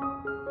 Música